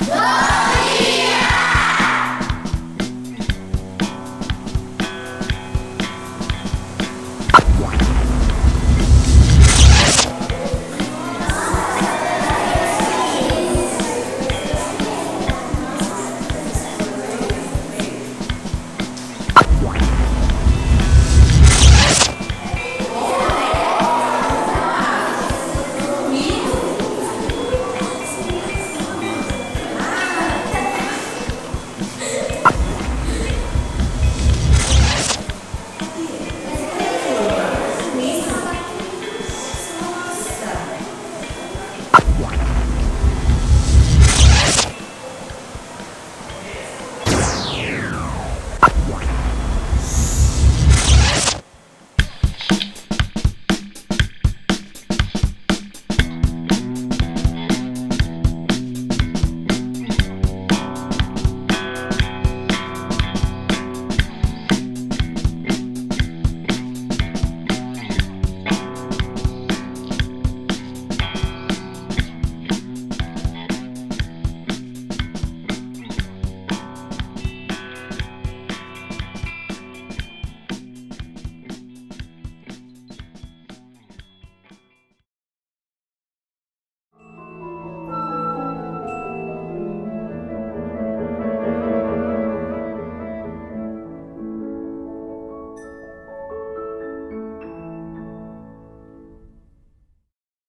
Whoa!